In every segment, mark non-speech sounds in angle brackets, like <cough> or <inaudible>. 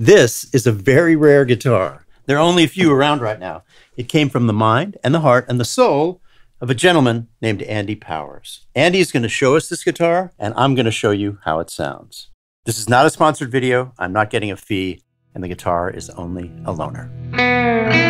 This is a very rare guitar. There are only a few around right now. It came from the mind and the heart and the soul of a gentleman named Andy Powers. Andy is going to show us this guitar, and I'm going to show you how it sounds. This is not a sponsored video. I'm not getting a fee, and the guitar is only a loaner.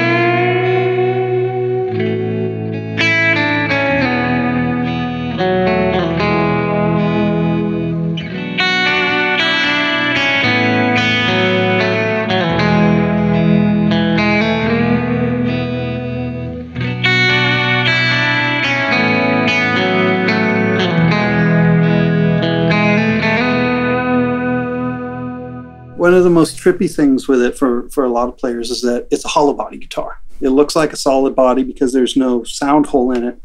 One of the most trippy things with it for, for a lot of players is that it's a hollow body guitar. It looks like a solid body because there's no sound hole in it,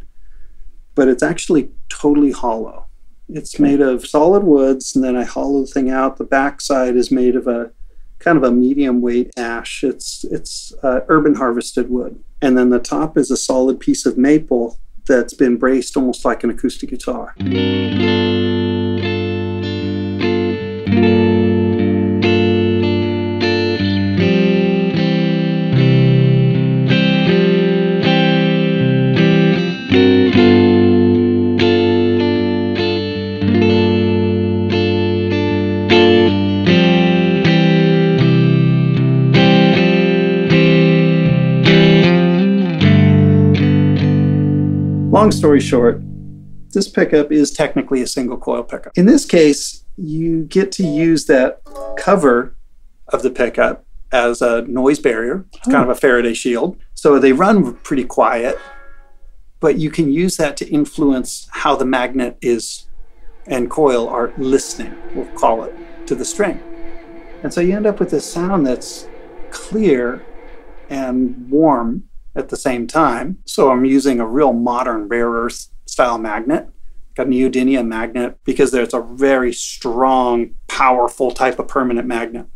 but it's actually totally hollow. It's made of solid woods, and then I hollow the thing out. The backside is made of a kind of a medium weight ash. It's it's uh, urban harvested wood, and then the top is a solid piece of maple that's been braced almost like an acoustic guitar. Long story short, this pickup is technically a single coil pickup. In this case, you get to use that cover of the pickup as a noise barrier. It's kind of a Faraday shield. So they run pretty quiet, but you can use that to influence how the magnet is and coil are listening, we'll call it, to the string. And so you end up with this sound that's clear and warm at the same time. So I'm using a real modern rare earth style magnet, a neodymium magnet, because there's a very strong, powerful type of permanent magnet.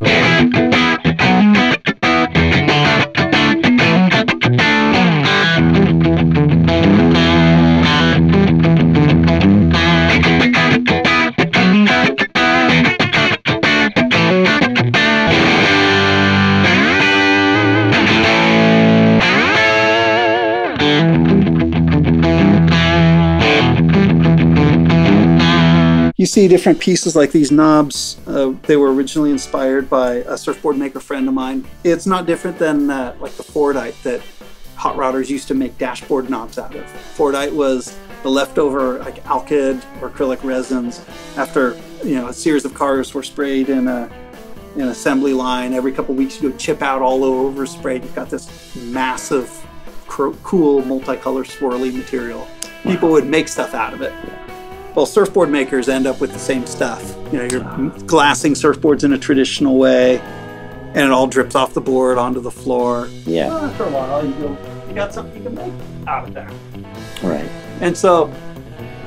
See different pieces like these knobs. Uh, they were originally inspired by a surfboard maker friend of mine. It's not different than uh, like the Fordite that hot rodders used to make dashboard knobs out of. Fordite was the leftover like alkyd or acrylic resins after you know a series of cars were sprayed in a an assembly line. Every couple weeks you go chip out all over sprayed. You've got this massive, cool, multicolor swirly material. People would make stuff out of it. Well, surfboard makers end up with the same stuff. You know, you're glassing surfboards in a traditional way, and it all drips off the board onto the floor. Yeah. Uh, well, after a while, you go, you got something you can make out of that. Right. And so,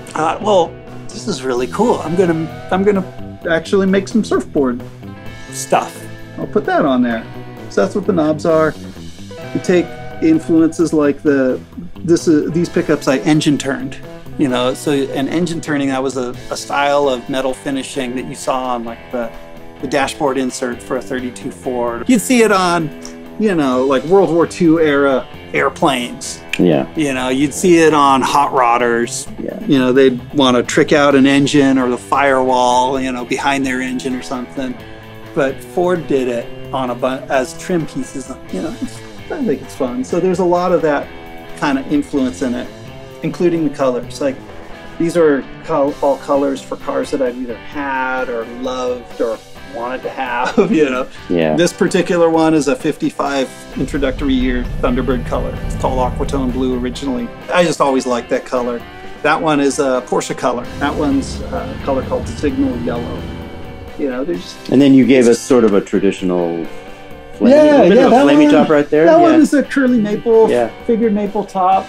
thought, well, this is really cool. I'm gonna, I'm gonna actually make some surfboard stuff. I'll put that on there. So that's what the knobs are. You take influences like the, this is these pickups I engine turned you know so an engine turning that was a, a style of metal finishing that you saw on like the, the dashboard insert for a 32 ford. You'd see it on you know like world war ii era airplanes. Yeah. you know you'd see it on hot rodders. Yeah. you know they'd want to trick out an engine or the firewall you know behind their engine or something. But ford did it on a bu- as trim pieces you know i think it's fun. So there's a lot of that kind of influence in it including the colors. Like these are col- all colors for cars that I've either had or loved or wanted to have. <laughs> You know, Yeah. this particular one is a 55 introductory year Thunderbird color. It's called Aquatone Blue originally. I just always liked that color. That one is a Porsche color. That one's a color called Signal Yellow. You know, there's And then you gave us sort of a traditional flame, Yeah, yeah, that flamey one- top right there. That yeah. one is a curly maple, Yeah. figured maple top.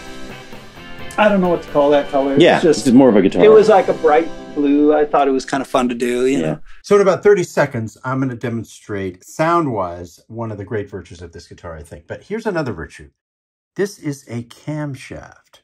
I don't know what to call that color. yeah, It's just it's more of a guitar. It was like a bright blue. I thought it was kind of fun to do, you Yeah. know. So in about 30 seconds, I'm going to demonstrate sound-wise one of the great virtues of this guitar, I think. But here's another virtue. This is a camshaft.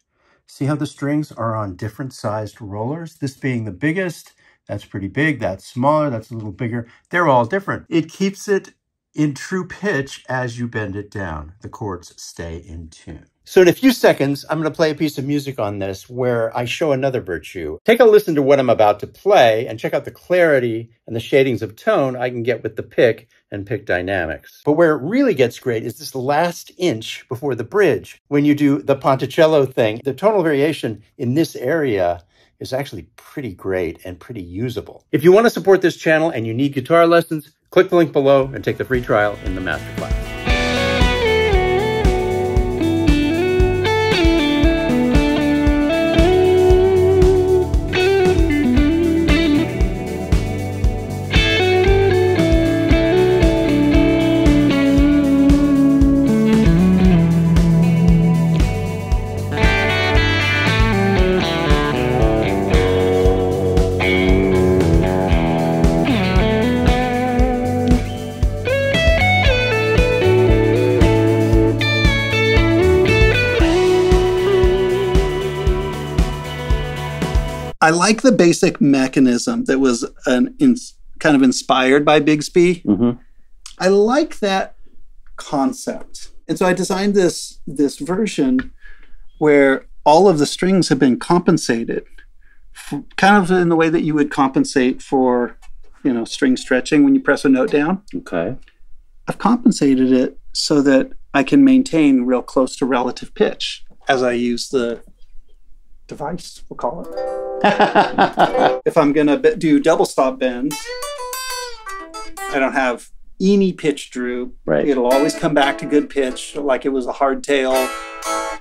See how the strings are on different sized rollers? This being the biggest, that's pretty big. That's smaller, that's a little bigger. They're all different. It keeps it in true pitch as you bend it down. The chords stay in tune. So in a few seconds, I'm going to play a piece of music on this where I show another virtue. Take a listen to what I'm about to play and check out the clarity and the shadings of tone I can get with the pick and pick dynamics. But where it really gets great is this last inch before the bridge. When you do the Ponticello thing, the tonal variation in this area is actually pretty great and pretty usable. If you want to support this channel and you need guitar lessons, click the link below and take the free trial in the masterclass. I like the basic mechanism that was an in, kind of inspired by Bigsby. Mm-hmm. I like that concept, and so I designed this this version where all of the strings have been compensated, f- kind of in the way that you would compensate for, you know, string stretching when you press a note down. Okay. I've compensated it so that I can maintain real close to relative pitch as I use the device, we'll call it. If I'm going to do double stop bends, I don't have any pitch droop. Right. It'll always come back to good pitch, like it was a hardtail,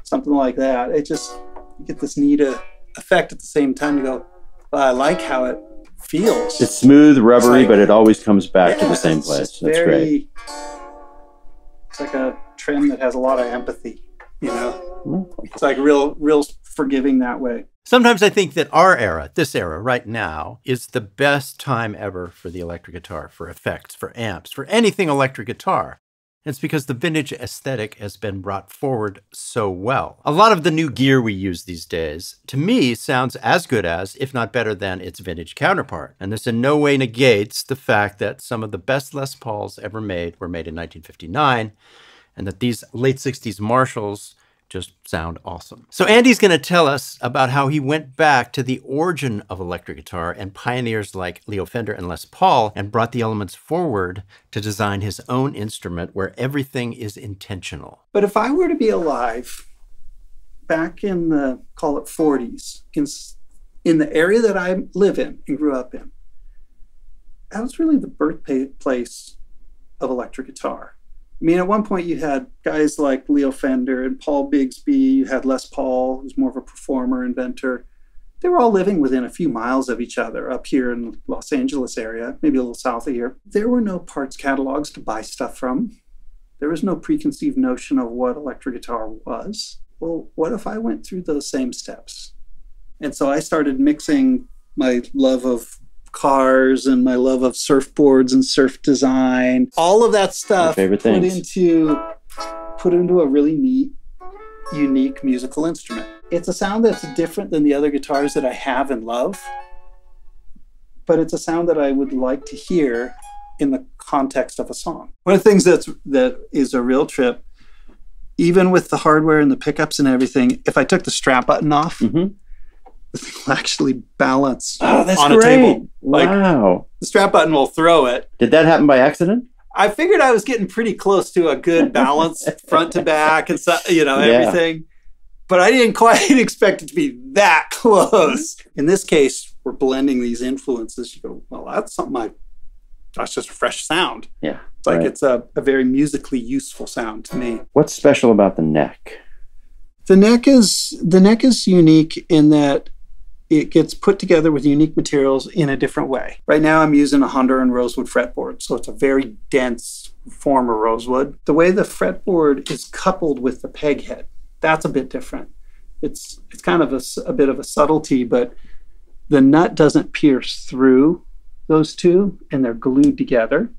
something like that. It just you get this neat uh, effect at the same time. You go, well, I like how it feels. It's smooth, rubbery, like- but it always comes back to the same it's place. That's very- great. It's like a trim that has a lot of empathy. You know, Mm. it's like real, real forgiving that way. Sometimes I think that our era, this era right now, is the best time ever for the electric guitar, for effects, for amps, for anything electric guitar. It's because the vintage aesthetic has been brought forward so well. A lot of the new gear we use these days, to me, sounds as good as, if not better than, its vintage counterpart. And this in no way negates the fact that some of the best Les Pauls ever made were made in 1959, and that these late 60s Marshalls just sound awesome. So Andy's going to tell us about how he went back to the origin of electric guitar and pioneers like Leo Fender and Les Paul and brought the elements forward to design his own instrument where everything is intentional. But if I were to be alive back in the call it 40s, in in the area that I live in and grew up in, that was really the birthplace of electric guitar. I mean, at one point you had guys like Leo Fender and Paul Bigsby. You had Les Paul, who's more of a performer, inventor. They were all living within a few miles of each other up here in Los Angeles area, maybe a little south of here. There were no parts catalogs to buy stuff from. There was no preconceived notion of what electric guitar was. Well, what if I went through those same steps? And so I started mixing my love of cars and my love of surfboards and surf design, all of that stuff put into put into a really neat, unique musical instrument. It's a sound that's different than the other guitars that I have and love, but it's a sound that I would like to hear in the context of a song. One of the things that's that is a real trip, even with the hardware and the pickups and everything, if I took the strap button off, Mhm. The <laughs> will actually balance Oh, that's on great. a table. Like wow. the strap button will throw it. Did that happen by accident? I figured I was getting pretty close to a good <laughs> balance front to back and so, you know Yeah. everything. But I didn't quite <laughs> expect it to be that close. In this case, we're blending these influences. You go, well, that's something I that's just a fresh sound. Yeah. It's like right. it's a, a very musically useful sound to me. What's special about the neck? The neck is the neck is unique in that it gets put together with unique materials in a different way. Right now I'm using a Honduran rosewood fretboard, so it's a very dense form of rosewood. The way the fretboard is coupled with the peg head, that's a bit different. It's it's kind of a bit of a subtlety, but the nut doesn't pierce through those two and they're glued together.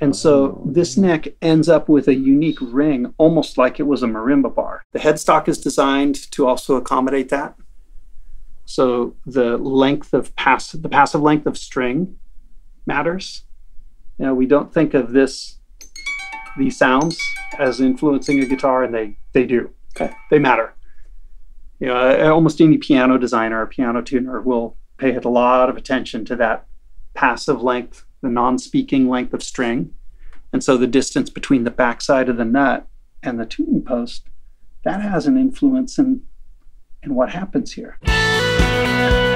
And so oh. this neck ends up with a unique ring, almost like it was a marimba bar. The headstock is designed to also accommodate that. So the length of pass, the passive length of string matters. You know, we don't think of this these sounds as influencing a guitar, and they they do. Okay. They matter. You know, uh, almost any piano designer or piano tuner will pay a lot of attention to that passive length, the non-speaking length of string, and so the distance between the backside of the nut and the tuning post that has an influence in in what happens here. Música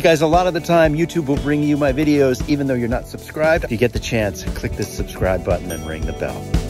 Hey guys, a lot of the time YouTube will bring you my videos even though you're not subscribed. If you get the chance, click this subscribe button and ring the bell.